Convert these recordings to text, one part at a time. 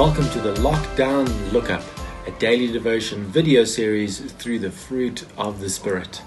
Welcome to the Lockdown Lookup, a daily devotion video series through the fruit of the Spirit.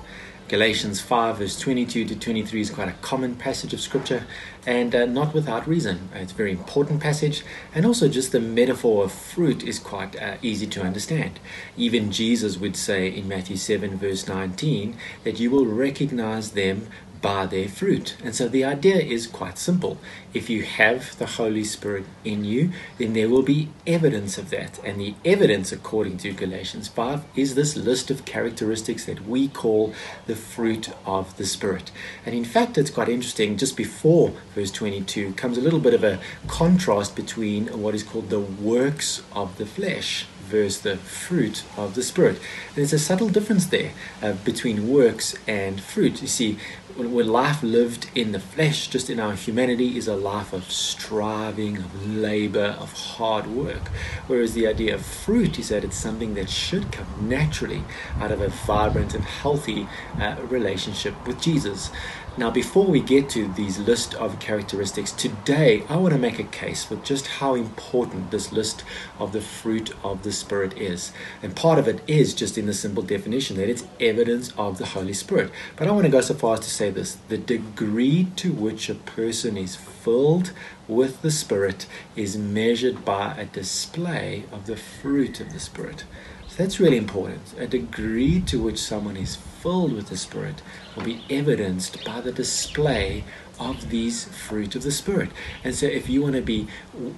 Galatians 5, verse 22 to 23 is quite a common passage of scripture and uh, not without reason. It's a very important passage, and also just the metaphor of fruit is quite uh, easy to understand. Even Jesus would say in Matthew 7, verse 19, that you will recognize them by their fruit. And so the idea is quite simple. If you have the Holy Spirit in you, then there will be evidence of that. And the evidence, according to Galatians 5, is this list of characteristics that we call the fruit of the Spirit. And in fact, it's quite interesting. Just before verse 22 comes a little bit of a contrast between what is called the works of the flesh versus the fruit of the Spirit. There's a subtle difference there uh, between works and fruit. You see, when life lived in the flesh, just in our humanity, is a life of striving, of labor, of hard work. Whereas the idea of fruit is that it's something that should come naturally out of a vibrant and healthy uh, relationship with Jesus. Now, before we get to these list of characteristics, today I want to make a case for just how important this list of the fruit of the Spirit is. And part of it is just in the simple definition that it's evidence of the Holy Spirit. But I want to go so far as to say this the degree to which a person is filled with the Spirit is measured by a display of the fruit of the Spirit. So that's really important. A degree to which someone is filled with the Spirit will be evidenced by the display of these fruit of the Spirit. And so, if you want to be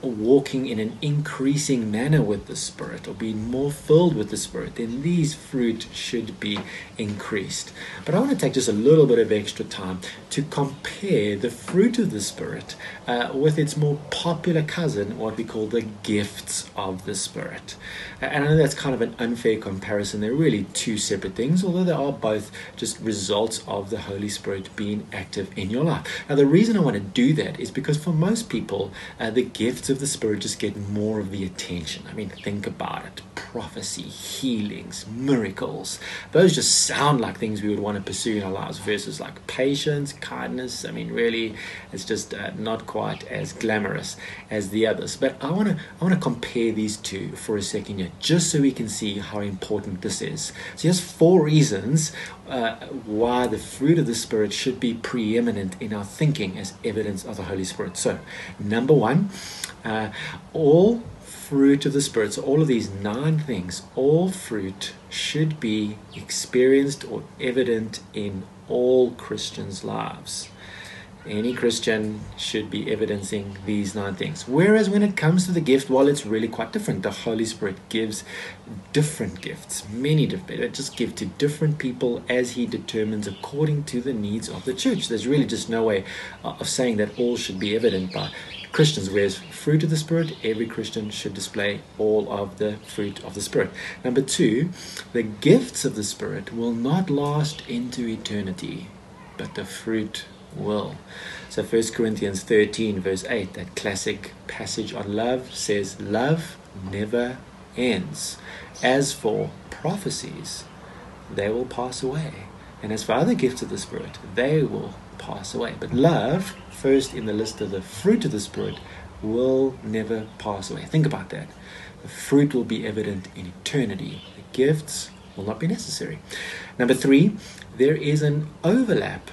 walking in an increasing manner with the Spirit or being more filled with the Spirit, then these fruit should be increased. But I want to take just a little bit of extra time to compare the fruit of the Spirit uh, with its more popular cousin, what we call the gifts of the Spirit. And I know that's kind of an unfair comparison. They're really two separate things, although they are both just results of the Holy Spirit being active in your life. Now, the reason I want to do that is because for most people, uh, the gifts of the Spirit just get more of the attention. I mean, think about it prophecy, healings, miracles. Those just sound like things we would want to pursue in our lives versus like patience, kindness. I mean, really, it's just uh, not quite as glamorous as the others. But I want to I want to compare these two for a second here, just so we can see how important this is. So here's four reasons uh, why the fruit of the Spirit should be preeminent in our thinking as evidence of the Holy Spirit. So, number one, uh, all fruit of the Spirit, so all of these nine things, all fruit should be experienced or evident in all Christians' lives. Any Christian should be evidencing these nine things. Whereas when it comes to the gift, well, it's really quite different. The Holy Spirit gives different gifts, many different, just give to different people as He determines according to the needs of the church. There's really just no way uh, of saying that all should be evident by Christians, whereas fruit of the Spirit, every Christian should display all of the fruit of the Spirit. Number two, the gifts of the Spirit will not last into eternity, but the fruit will. So 1 Corinthians 13, verse 8, that classic passage on love says, Love never ends. As for prophecies, they will pass away. And as for other gifts of the Spirit, they will pass away. But love, first in the list of the fruit of the Spirit, will never pass away. Think about that. The fruit will be evident in eternity. The gifts will not be necessary. Number three, there is an overlap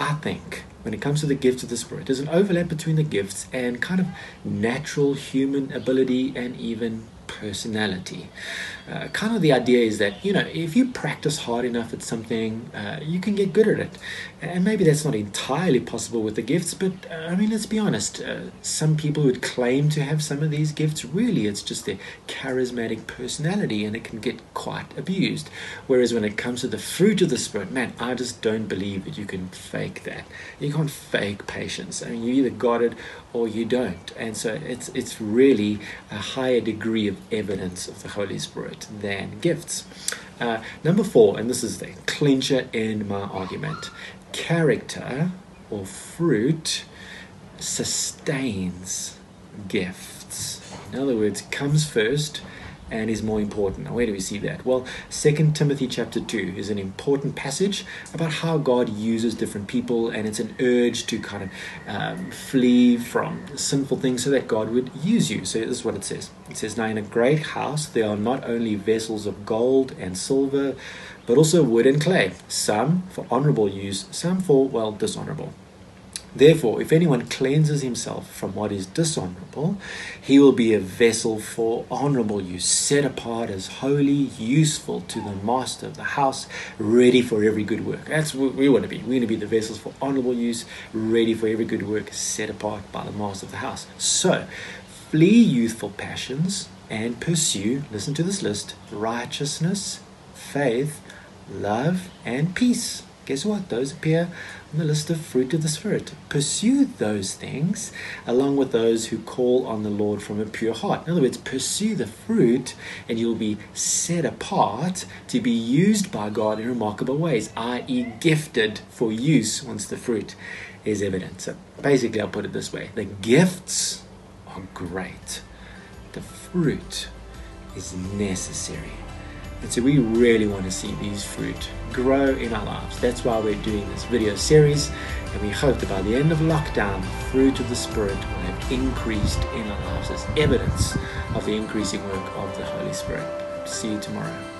I think, when it comes to the gifts of the Spirit, there's an overlap between the gifts and kind of natural human ability and even personality. Uh, kind of the idea is that, you know, if you practice hard enough at something, uh, you can get good at it. And maybe that's not entirely possible with the gifts, but uh, I mean, let's be honest. Uh, some people would claim to have some of these gifts. Really, it's just their charismatic personality and it can get quite abused. Whereas when it comes to the fruit of the Spirit, man, I just don't believe that you can fake that. You can't fake patience. I mean, you either got it or you don't. And so it's, it's really a higher degree of evidence of the Holy Spirit than gifts. Uh, number four, and this is the clincher in my argument character or fruit sustains gifts. In other words, comes first, and is more important. Now, where do we see that? Well, 2 Timothy chapter 2 is an important passage about how God uses different people, and it's an urge to kind of um, flee from sinful things so that God would use you. So, this is what it says It says, Now, in a great house, there are not only vessels of gold and silver, but also wood and clay, some for honorable use, some for, well, dishonorable. Therefore, if anyone cleanses himself from what is dishonorable, he will be a vessel for honorable use, set apart as holy, useful to the master of the house, ready for every good work. That's what we want to be. We want to be the vessels for honorable use, ready for every good work, set apart by the master of the house. So, flee youthful passions and pursue, listen to this list, righteousness, faith, love, and peace. Guess what? Those appear on the list of fruit of the Spirit. Pursue those things along with those who call on the Lord from a pure heart. In other words, pursue the fruit and you'll be set apart to be used by God in remarkable ways, i.e., gifted for use once the fruit is evident. So basically, I'll put it this way the gifts are great, the fruit is necessary. And so we really want to see these fruit grow in our lives. That's why we're doing this video series. And we hope that by the end of lockdown, the fruit of the Spirit will have increased in our lives as evidence of the increasing work of the Holy Spirit. See you tomorrow.